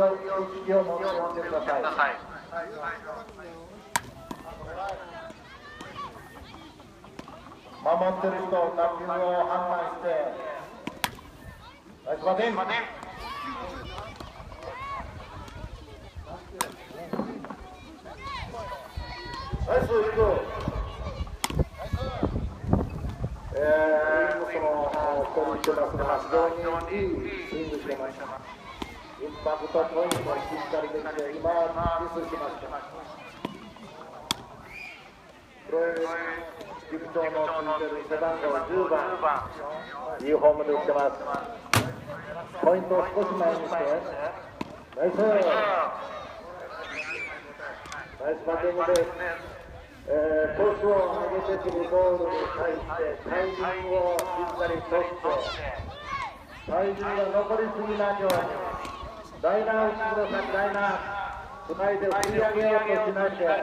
を意識を持っておってください。守ってる人、打球を判断して、ナイスバッティングナイス、い。く。えー、その、取りしてますが、非常にい。い。スイングしてました。インパクトポイントしっかりできて、今、ミスしました。これ、陸長のついてる背番号10番、いいホームで打ってます。ポイントを少し前にして、ナイス。ナイスバッティングです。えー、トスを上げてくるボールに対してタイミングをしっかり取って体重が残りすぎないようにライナー打ちください。ライナーつないで振り上げようとしまして。